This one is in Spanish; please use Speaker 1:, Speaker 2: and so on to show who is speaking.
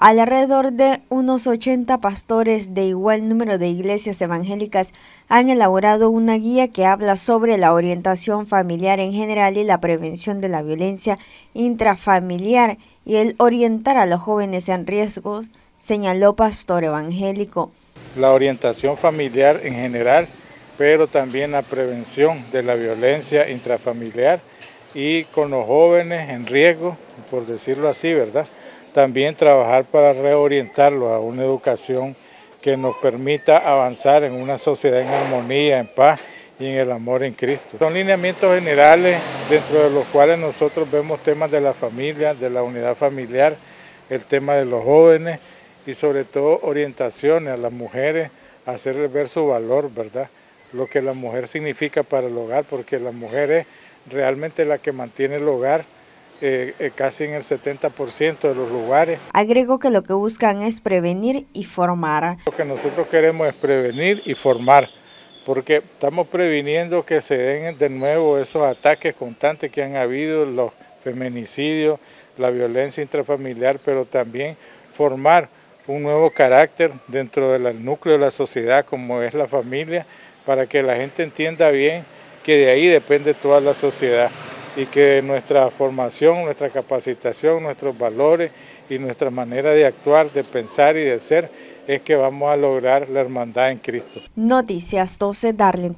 Speaker 1: Alrededor de unos 80 pastores de igual número de iglesias evangélicas han elaborado una guía que habla sobre la orientación familiar en general y la prevención de la violencia intrafamiliar y el orientar a los jóvenes en riesgo, señaló pastor evangélico.
Speaker 2: La orientación familiar en general, pero también la prevención de la violencia intrafamiliar y con los jóvenes en riesgo, por decirlo así, ¿verdad? También trabajar para reorientarlo a una educación que nos permita avanzar en una sociedad en armonía, en paz y en el amor en Cristo. Son lineamientos generales dentro de los cuales nosotros vemos temas de la familia, de la unidad familiar, el tema de los jóvenes y sobre todo orientaciones a las mujeres, hacerles ver su valor, ¿verdad? Lo que la mujer significa para el hogar, porque la mujer es realmente la que mantiene el hogar eh, eh, casi en el 70% de los lugares.
Speaker 1: Agregó que lo que buscan es prevenir y formar.
Speaker 2: Lo que nosotros queremos es prevenir y formar, porque estamos previniendo que se den de nuevo esos ataques constantes que han habido, los feminicidios, la violencia intrafamiliar, pero también formar un nuevo carácter dentro del núcleo de la sociedad como es la familia, para que la gente entienda bien que de ahí depende toda la sociedad y que nuestra formación, nuestra capacitación, nuestros valores y nuestra manera de actuar, de pensar y de ser es que vamos a lograr la hermandad en Cristo.
Speaker 1: Noticias 12, Darlene.